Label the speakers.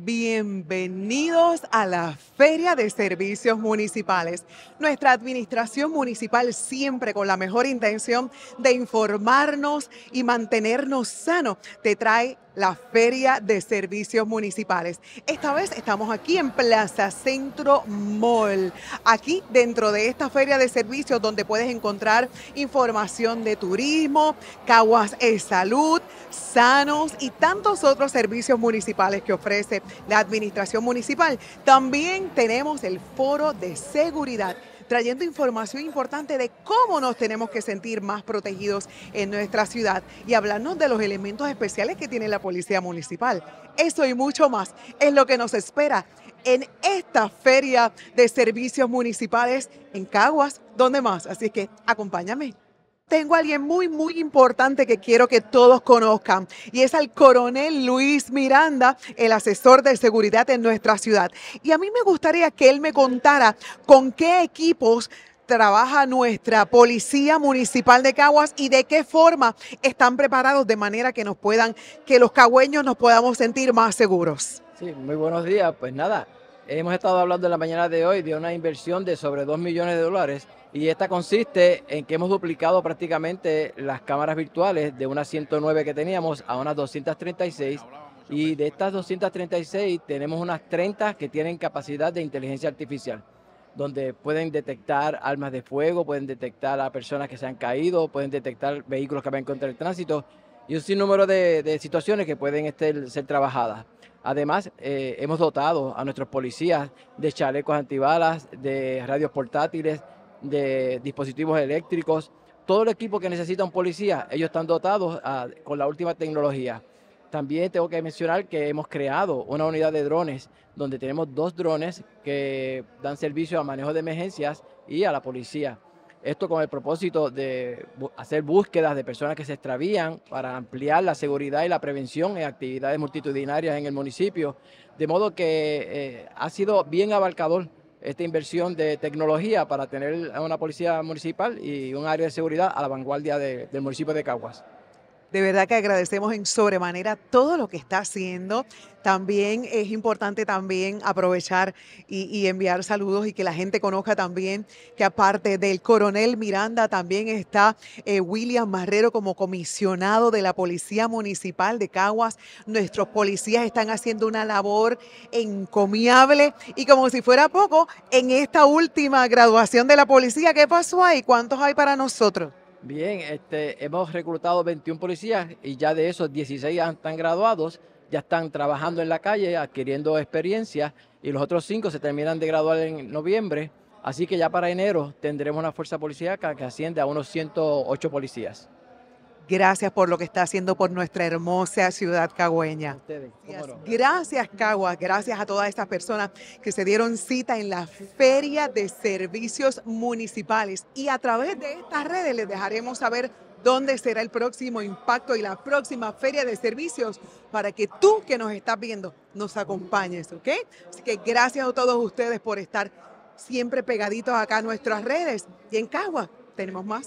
Speaker 1: Bienvenidos a la Feria de Servicios Municipales. Nuestra administración municipal siempre con la mejor intención de informarnos y mantenernos sanos te trae la Feria de Servicios Municipales. Esta vez estamos aquí en Plaza Centro Mall, aquí dentro de esta Feria de Servicios donde puedes encontrar información de turismo, caguas de salud, sanos y tantos otros servicios municipales que ofrece la Administración Municipal. También tenemos el Foro de Seguridad trayendo información importante de cómo nos tenemos que sentir más protegidos en nuestra ciudad y hablarnos de los elementos especiales que tiene la Policía Municipal. Eso y mucho más es lo que nos espera en esta feria de servicios municipales en Caguas, ¿dónde más? Así que acompáñame tengo a alguien muy, muy importante que quiero que todos conozcan y es al coronel Luis Miranda, el asesor de seguridad en nuestra ciudad. Y a mí me gustaría que él me contara con qué equipos trabaja nuestra Policía Municipal de Caguas y de qué forma están preparados de manera que nos puedan, que los cagüeños nos podamos sentir más seguros.
Speaker 2: Sí, muy buenos días. Pues nada, hemos estado hablando en la mañana de hoy de una inversión de sobre 2 millones de dólares y esta consiste en que hemos duplicado prácticamente las cámaras virtuales de unas 109 que teníamos a unas 236 y de estas 236 tenemos unas 30 que tienen capacidad de inteligencia artificial donde pueden detectar armas de fuego, pueden detectar a personas que se han caído, pueden detectar vehículos que van contra el tránsito y un sinnúmero de, situaciones que pueden este, ser trabajadas. Además, eh, hemos dotado a nuestros policías de chalecos antibalas, de radios portátiles, de dispositivos eléctricos, todo el equipo que necesita un policía, ellos están dotados con la última tecnología. También tengo que mencionar que hemos creado una unidad de drones donde tenemos dos drones que dan servicio a manejo de emergencias y a la policía. Esto con el propósito de hacer búsquedas de personas que se extravían para ampliar la seguridad y la prevención en actividades multitudinarias en el municipio. De modo que eh, ha sido bien abarcador esta inversión de tecnología para tener una policía municipal y un área de seguridad a la vanguardia del municipio de Caguas.
Speaker 1: De verdad que agradecemos en sobremanera todo lo que está haciendo. También es importante también aprovechar y, enviar saludos y que la gente conozca también que aparte del coronel Miranda también está eh, William Marrero como comisionado de la Policía Municipal de Caguas. Nuestros policías están haciendo una labor encomiable y como si fuera poco, en esta última graduación de la policía, ¿qué pasó ahí? ¿Cuántos hay para nosotros?
Speaker 2: Bien, este, hemos reclutado 21 policías y ya de esos 16 ya están graduados, ya están trabajando en la calle, adquiriendo experiencia y los otros 5 se terminan de graduar en noviembre. Así que ya para enero tendremos una fuerza policíaca que asciende a unos 108 policías.
Speaker 1: Gracias por lo que está haciendo por nuestra hermosa ciudad cagüeña. Gracias, Caguas. Gracias a todas estas personas que se dieron cita en la Feria de Servicios Municipales. Y a través de estas redes les dejaremos saber dónde será el próximo impacto y la próxima Feria de Servicios para que tú que nos estás viendo nos acompañes, ¿ok? Así que gracias a todos ustedes por estar siempre pegaditos acá a nuestras redes. Y en Caguas tenemos más.